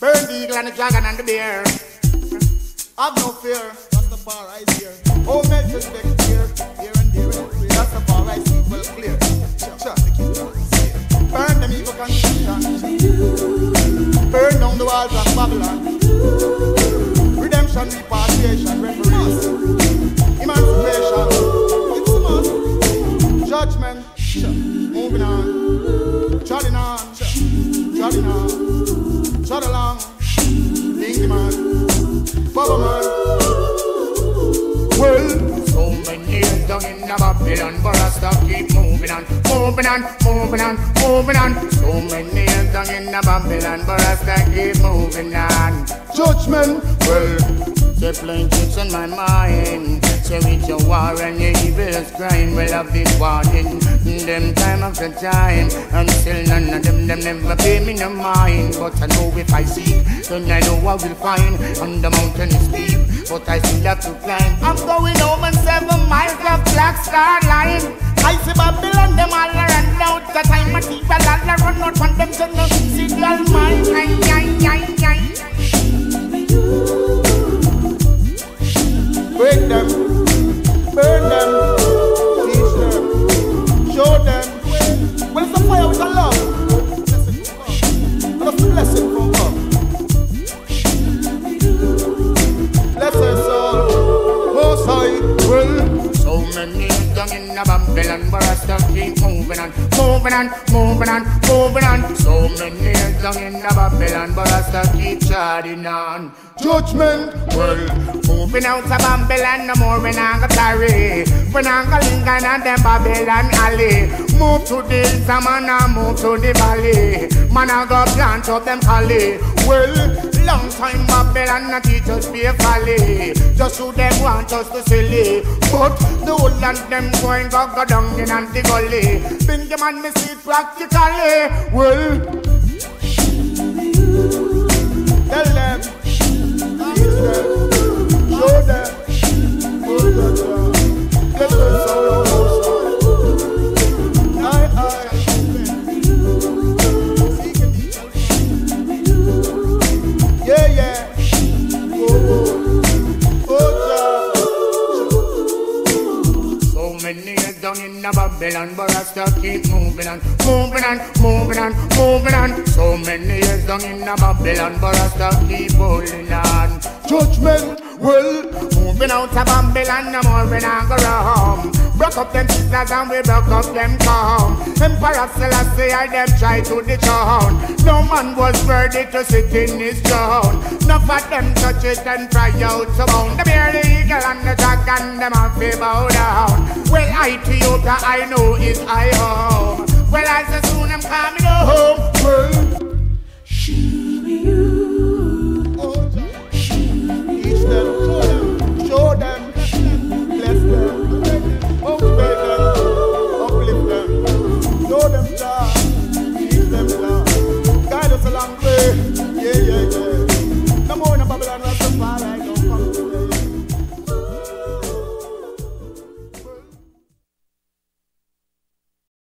Burn the eagle and the dragon and the bear. Have no fear. That's the bar I hear. Oh, Melchizedek here, here and there and everywhere. That's the bar I see well clear. Sure, the Burn them evil constitution. Burn down the walls of Babylon. Redemption, repatriation, reparations. Emancipation. It's a must. Judgment. Moving on. Trotting on. Trotting on. Trot along. Dingy man. Well, So many years down in the Babylon, but I still keep moving on, moving on, moving on, moving on. So many years down in the Babylon, but I still keep moving on. judgment. Well, the plain tricks on my mind. Say with your war and your evil's crime. Well, I've been warning them time after time. And still none of them, them never pay me no mind. But I know if I seek, then I know I will find. And the mountain is steep, but I still have to climb. I'm going over seven miles of black star line. I see Babylon, them all around out the time I keep a lot run out from them to no signal mine. Down in the Babylon, but I still keep moving on, moving on, moving on, moving on. So many years down in the Babylon, but I still keep charting on. judgment. Well, moving out of Babylon, no more we not go tarry. We not go Lincoln and them Babylon alley. Move to the hills, man, I move to the valley. Man, I go plant up them collie. Well, long time Babylon not teach us faithfully. Just who them want us to silly. But the whole land them going go go down in and the gully. Bring them and me see practically. Well, Tell them, years down in the Babylon, but I still keep moving on, moving on, moving on, moving on. So many years down in the Babylon, but I still keep holding on. Judgment. Well, Moving out of Babylon, go home. Broke up them sisters and we broke up them. Emperor Selassie I them try to town. No man was worthy to sit in his throne. Enough of them touch it and cry out to bound. The bear, the eagle and the dragon, them have to bow down. Well, Ethiopia I know is I home. Well, I say soon I'm coming home.